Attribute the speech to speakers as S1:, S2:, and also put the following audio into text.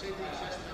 S1: Senti,